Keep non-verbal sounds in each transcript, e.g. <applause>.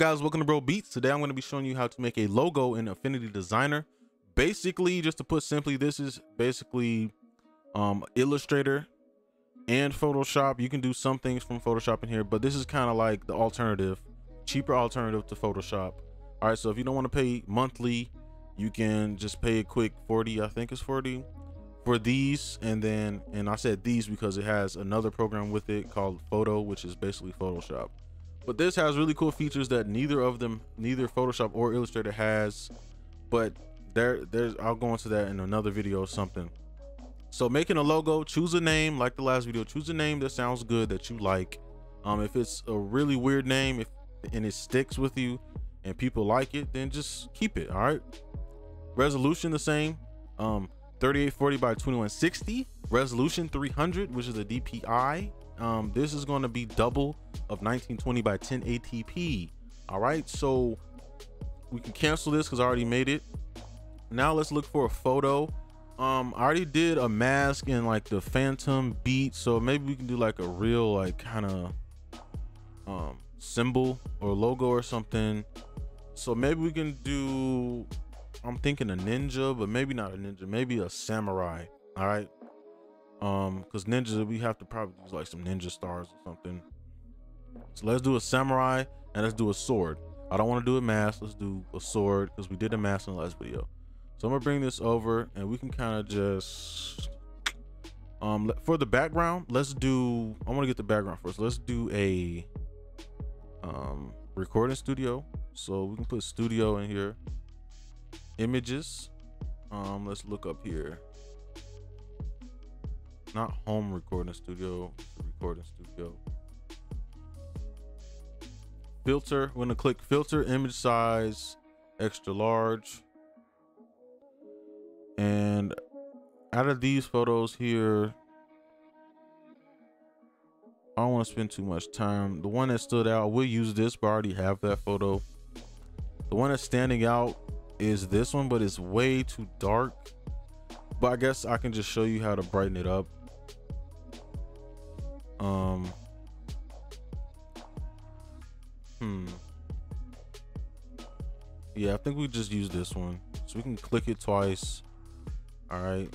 Guys, welcome to Bro Beats. Today I'm going to be showing you how to make a logo in Affinity Designer. Basically, just to put simply, this is basically um, Illustrator and Photoshop. You can do some things from Photoshop in here, but this is kind of like the alternative, cheaper alternative to Photoshop. All right, so if you don't want to pay monthly, you can just pay a quick 40, I think it's 40 for these. And then, and I said these because it has another program with it called Photo, which is basically Photoshop. But this has really cool features that neither of them, neither Photoshop or Illustrator has. But there, there's, I'll go into that in another video or something. So making a logo, choose a name like the last video, choose a name that sounds good that you like. Um, if it's a really weird name, if and it sticks with you and people like it, then just keep it. All right. Resolution the same. Um, 3840 by 2160. Resolution 300, which is a DPI. Um, this is going to be double of 1920 by 1080p. All right, so we can cancel this because I already made it. Now let's look for a photo. Um, I already did a mask and like the phantom beat, so maybe we can do like a real like kind of um symbol or logo or something. So maybe we can do I'm thinking a ninja, but maybe not a ninja, maybe a samurai. All right. Um, because ninjas we have to probably use like some ninja stars or something. So let's do a samurai and let's do a sword. I don't want to do a mask. Let's do a sword because we did a mask in the last video. So I'm gonna bring this over and we can kind of just um for the background, let's do I want to get the background first. Let's do a um recording studio. So we can put studio in here images um let's look up here not home recording studio recording studio filter we're gonna click filter image size extra large and out of these photos here I don't want to spend too much time. The one that stood out, we'll use this, but I already have that photo. The one that's standing out is this one, but it's way too dark. But I guess I can just show you how to brighten it up. Um. Hmm. Yeah, I think we just use this one. So we can click it twice. All right.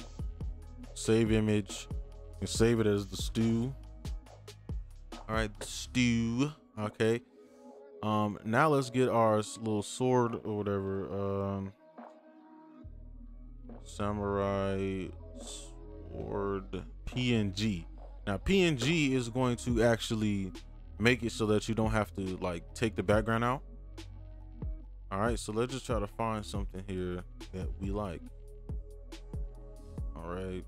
Save image. Can save it as the stew. All right, stew. Okay. Um, now let's get our little sword or whatever. Um, samurai sword PNG. Now PNG is going to actually make it so that you don't have to like take the background out. All right, so let's just try to find something here that we like. All right.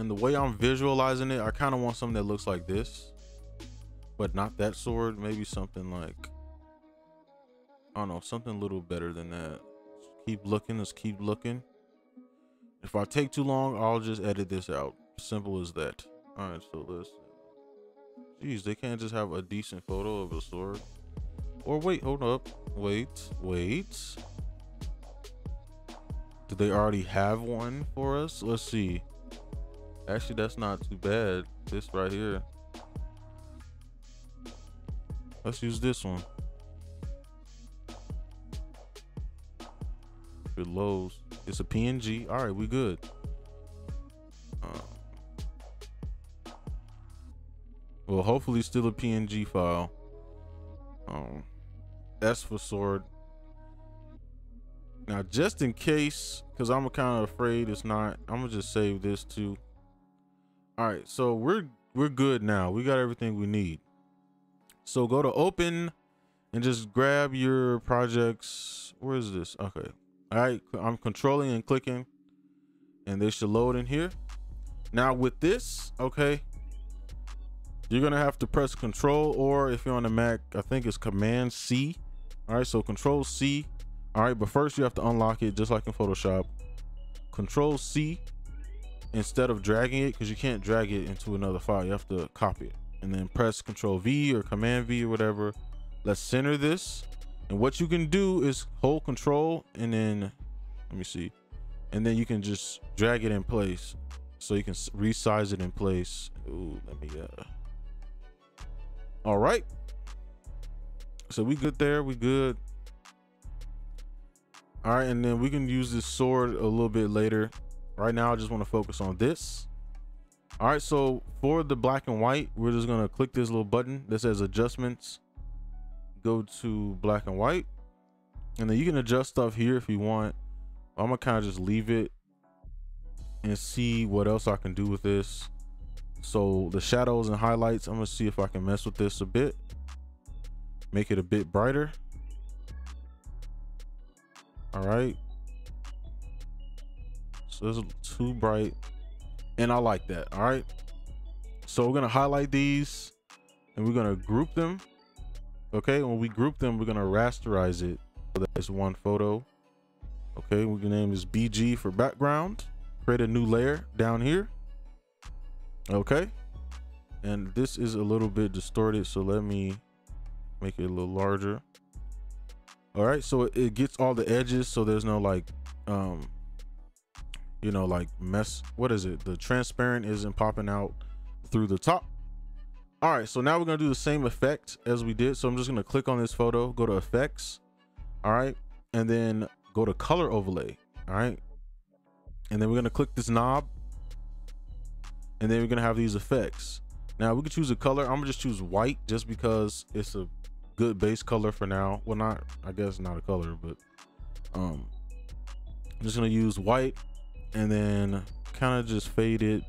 and the way I'm visualizing it, I kind of want something that looks like this, but not that sword. Maybe something like, I don't know, something a little better than that. Just keep looking, let's keep looking. If I take too long, I'll just edit this out. Simple as that. All right, so let's, Jeez, they can't just have a decent photo of a sword. Or wait, hold up, wait, wait. Do they already have one for us? Let's see. Actually, that's not too bad. This right here. Let's use this one. Lows. It's a PNG. All right, we good. Uh, well, hopefully, still a PNG file. Um, S for sword. Now, just in case, because I'm kind of afraid it's not, I'm gonna just save this too. All right, so we're we're good now. We got everything we need. So go to open and just grab your projects. Where is this? Okay. All right, I'm controlling and clicking and they should load in here. Now with this, okay, you're gonna have to press control or if you're on the Mac, I think it's command C. All right, so control C. All right, but first you have to unlock it just like in Photoshop. Control C instead of dragging it because you can't drag it into another file you have to copy it and then press control v or command v or whatever let's center this and what you can do is hold control and then let me see and then you can just drag it in place. So you can resize it in place. Ooh, let me uh all right. So we good there we good. All right and then we can use this sword a little bit later. Right now i just want to focus on this. All right so for the black and white we're just going to click this little button that says adjustments go to black and white. And then you can adjust stuff here if you want. I'm gonna kind of just leave it and see what else i can do with this. So the shadows and highlights i'm gonna see if i can mess with this a bit. Make it a bit brighter. All right so it's too bright. And i like that all right so we're gonna highlight these and we're gonna group them okay when we group them we're gonna rasterize it. So that's one photo. Okay we can name this bg for background. Create a new layer down here. Okay. And this is a little bit distorted so let me make it a little larger. All right so it, it gets all the edges so there's no like um you know like mess. What is it? The transparent isn't popping out through the top all right so now we're gonna do the same effect as we did. So i'm just gonna click on this photo go to effects all right and then go to color overlay all right? And then we're gonna click this knob and then we're gonna have these effects. Now we can choose a color. I'm gonna just choose white just because it's a good base color for now. Well not i guess not a color but um i'm just gonna use white and then kind of just fade it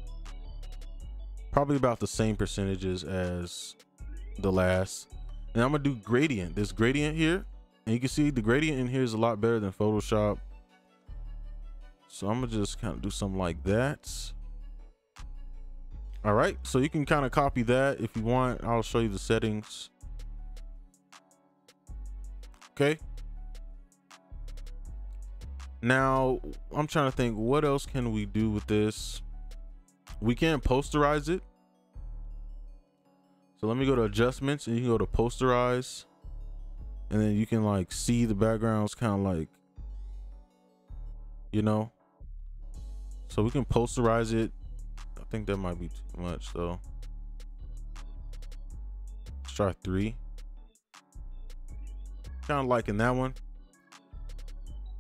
probably about the same percentages as the last. And i'm gonna do gradient. This gradient here and you can see the gradient in here is a lot better than photoshop. So i'm gonna just kind of do something like that. All right so you can kind of copy that if you want. I'll show you the settings. Okay. Now i'm trying to think what else can we do with this we can't posterize it so let me go to adjustments and you can go to posterize and then you can like see the backgrounds kind of like you know so we can posterize it i think that might be too much though let's try three kind of liking that one.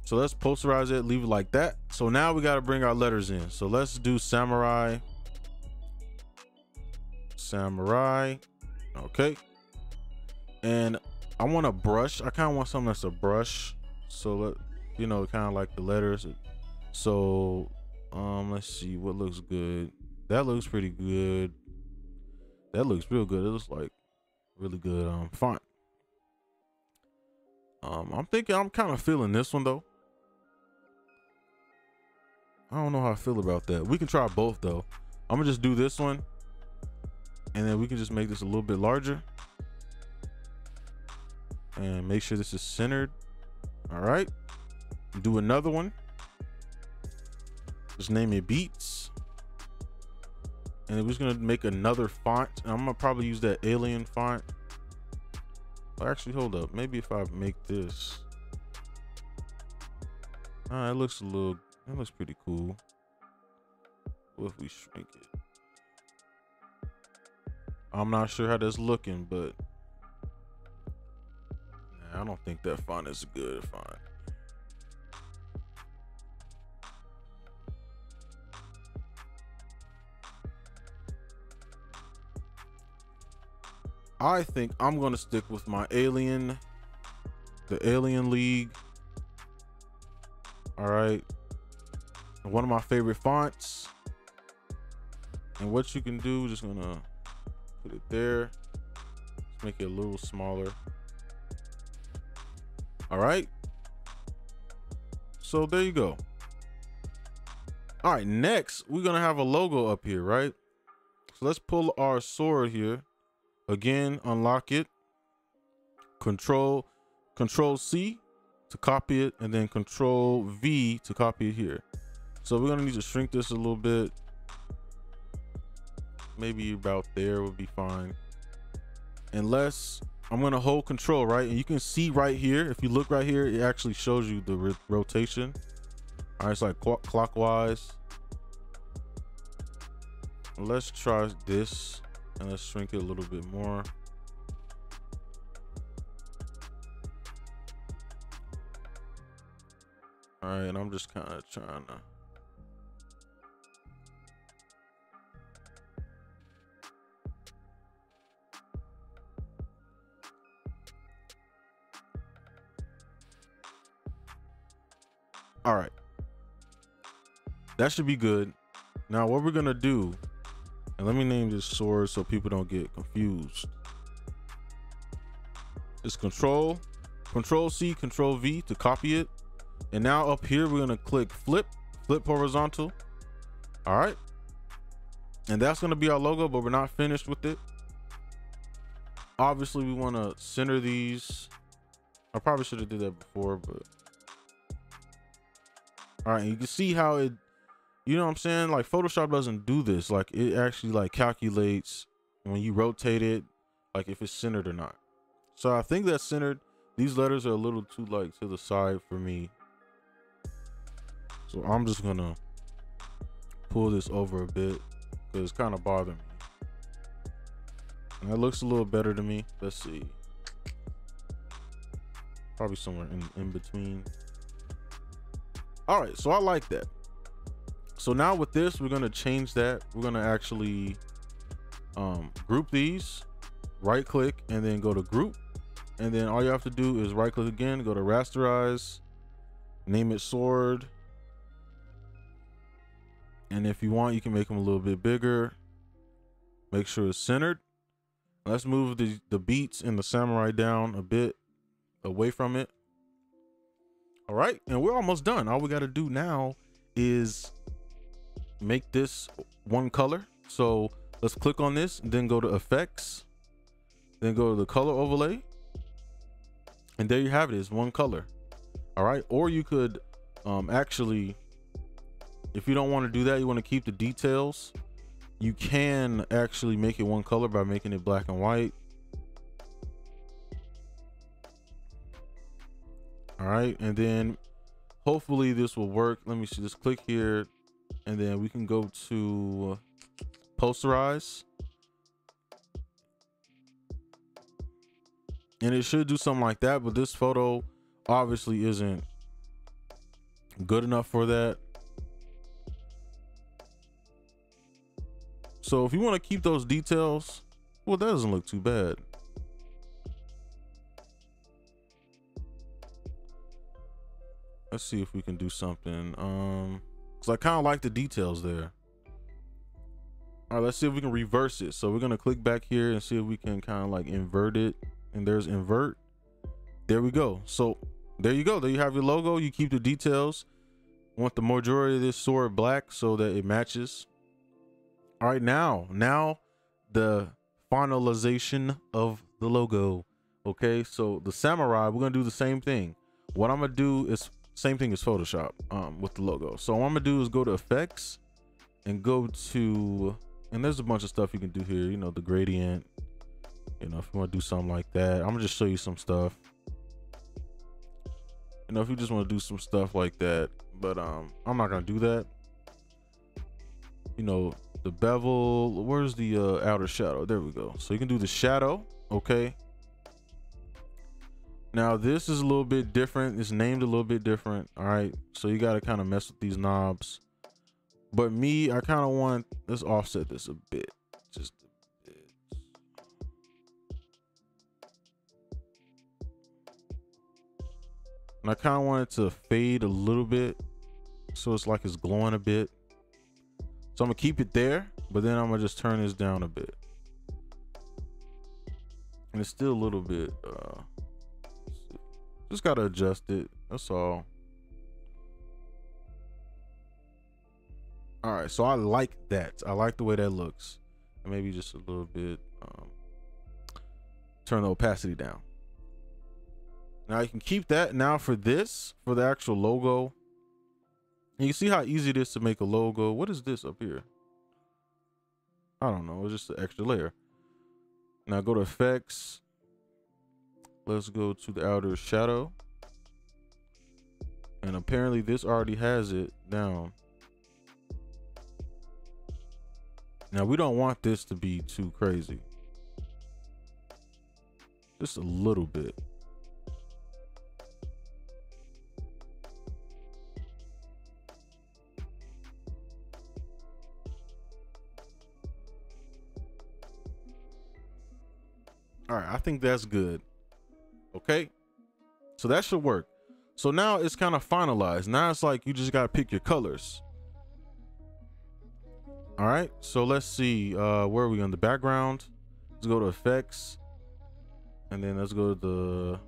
So let's posterize it, leave it like that. So now we got to bring our letters in. So let's do samurai. Samurai. Okay. And I want a brush. I kind of want something that's a brush. So let you know, kind of like the letters. So um, let's see what looks good. That looks pretty good. That looks real good. It looks like really good um font. Um, I'm thinking I'm kind of feeling this one though. I don't know how I feel about that. We can try both though. I'm gonna just do this one and then we can just make this a little bit larger and make sure this is centered. All right. Do another one. Just name it beats. And we're just gonna make another font. I'm gonna probably use that alien font. Actually, hold up. Maybe if I make this. Ah, it looks a little, it looks pretty cool. What if we shrink it? I'm not sure how that's looking, but I don't think that font is a good font. I think I'm going to stick with my Alien, the Alien League. All right. One of my favorite fonts. And what you can do, just going to put it there. Let's make it a little smaller. All right. So there you go. All right, next we're gonna have a logo up here, right? So let's pull our sword here. Again, unlock it. Control, Control C to copy it, and then Control V to copy it here. So we're gonna need to shrink this a little bit. Maybe about there would be fine. Unless I'm gonna hold control, right? And you can see right here, if you look right here, it actually shows you the rotation. All right, it's like clockwise. Let's try this and let's shrink it a little bit more. All right, and I'm just kind of trying to All right. That should be good. Now, what we're to do, and let me name this sword so people don't get confused. Is control, control C, control V to copy it. And now up here, we're to click flip, flip horizontal. All right. And that's to be our logo, but we're not finished with it. Obviously, we want to center these. I probably should have did that before, but all right, you can see how it, you know what I'm saying? Like Photoshop doesn't do this. Like it actually like calculates when you rotate it, like if it's centered or not. So I think that's centered. These letters are a little too like to the side for me. So I'm just gonna pull this over a bit because it's kind of bothering me. And that looks a little better to me. Let's see. Probably somewhere in, in between. All right, so I like that. So now with this, we're gonna change that. We're gonna actually um, group these, right click, and then go to group. And then all you have to do is right click again, go to rasterize, name it sword. And if you want, you can make them a little bit bigger. Make sure it's centered. Let's move the, the beats and the samurai down a bit away from it. All right, and we're almost done. All we got to do now is make this one color. So let's click on this, then go to effects, then go to the color overlay. And there you have it, it's one color. All right, or you could um, actually, if you don't want to do that, you want to keep the details, you can actually make it one color by making it black and white. All right and then hopefully this will work. Let me see just click here and then we can go to posterize. And it should do something like that but this photo obviously isn't good enough for that. So if you want to keep those details well that doesn't look too bad let's see if we can do something. Um, cause I kind of like the details there. All right, let's see if we can reverse it. So we're gonna click back here and see if we can kind of like invert it. And there's invert. There we go. So there you go. There you have your logo. You keep the details. Want the majority of this sword black so that it matches. All right, now, now the finalization of the logo. Okay, so the samurai, we're gonna do the same thing. What I'm gonna do is same thing as Photoshop um, with the logo. So what I'm gonna do is go to effects and go to, and there's a bunch of stuff you can do here. You know, the gradient, you know, if you want to do something like that, I'm gonna just show you some stuff. You know, if you just want to do some stuff like that, but um, I'm not gonna do that. You know, the bevel, where's the uh, outer shadow? There we go. So you can do the shadow, okay? Now this is a little bit different. It's named a little bit different. All right. So you got to kind of mess with these knobs. But me, I kind of want, let's offset this a bit. Just a bit. And I kind of want it to fade a little bit. So it's like it's glowing a bit. So I'm gonna keep it there, but then I'm gonna just turn this down a bit. And it's still a little bit, uh, just gotta adjust it. That's all. All right, so I like that. I like the way that looks. Maybe just a little bit. Um, turn the opacity down. Now you can keep that. Now for this, for the actual logo, you see how easy it is to make a logo. What is this up here? I don't know. It's just an extra layer. Now go to effects, Let's go to the outer shadow. And apparently this already has it down. Now we don't want this to be too crazy. Just a little bit. All right, I think that's good. Okay. So that should work. So now it's kind of finalized. Now it's like you just got to pick your colors. All right. So let's see. Uh, where are we on the background? Let's go to effects. And then let's go to the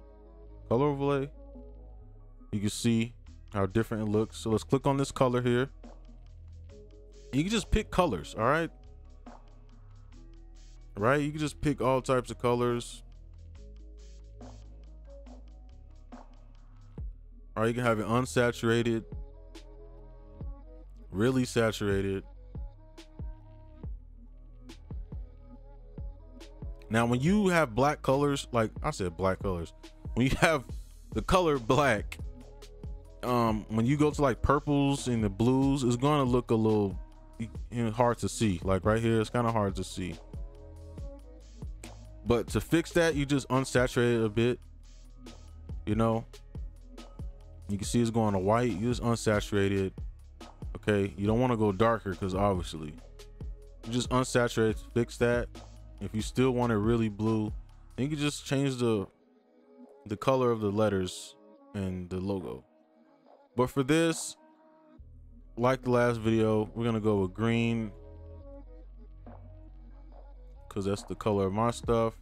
color overlay. You can see how different it looks. So let's click on this color here. You can just pick colors. All right right? You can just pick all types of colors. Or you can have it unsaturated, really saturated. Now, when you have black colors, like I said, black colors, when you <laughs> have the color black, um, when you go to like purples and the blues, it's gonna look a little hard to see. Like right here, it's kind of hard to see. But to fix that, you just unsaturate it a bit. You know, you can see it's going to white. You just unsaturate. Okay, you don't want to go darker because obviously, you just unsaturate. Fix that. If you still want it really blue, then you can just change the the color of the letters and the logo. But for this, like the last video, we're gonna go with green because that's the color of my stuff.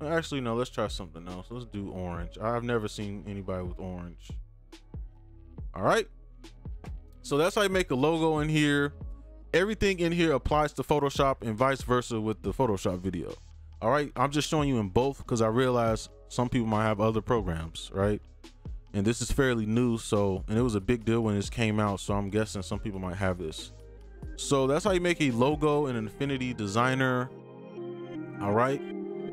Actually, no, let's try something else. Let's do orange. I've never seen anybody with orange. All right. So that's how you make a logo in here. Everything in here applies to Photoshop and vice versa with the Photoshop video. All right. I'm just showing you in both because I realize some people might have other programs, right? And this is fairly new. So, and it was a big deal when this came out. So I'm guessing some people might have this. So that's how you make a logo in Affinity Designer all right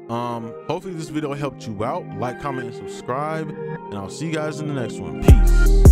um hopefully this video helped you out like comment and subscribe and i'll see you guys in the next one peace